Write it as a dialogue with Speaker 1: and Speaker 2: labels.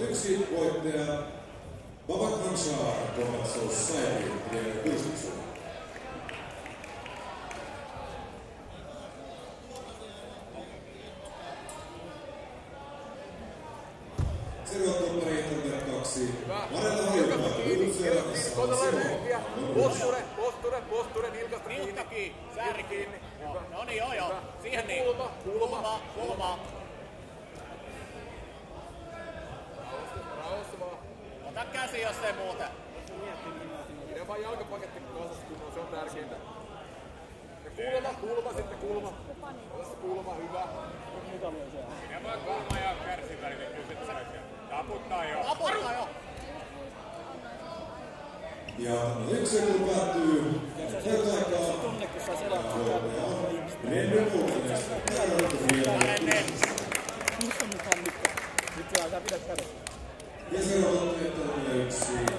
Speaker 1: yksi voittaja Babak Hamshar, Combat Society, ja Kursitsu. Seuraava pari kaksi. Marella Hoiva, Ylsellä,
Speaker 2: Posture, posture, posture, nilkasta
Speaker 3: kiinni.
Speaker 2: Hyvä.
Speaker 3: No niin, joo joo. Siihen niin.
Speaker 2: Kulma, kulma.
Speaker 3: Kulma, kulma. Käsi, jos ei muuten.
Speaker 2: Pidä vaan jalkapaketti kasassa se on tärkeintä. Ja kulma, kulma, sitten kulma. Ota se kulma, hyvä.
Speaker 4: Ja voi kulma ja kärsivällinen kysyä. Taputtaa jo.
Speaker 3: Apurta jo.
Speaker 1: Ja yksi kun päättyy käytöaikaa. Voittaja on Renny Muutinen. Ja seuraava voittaja on yksi Iiris Nyman.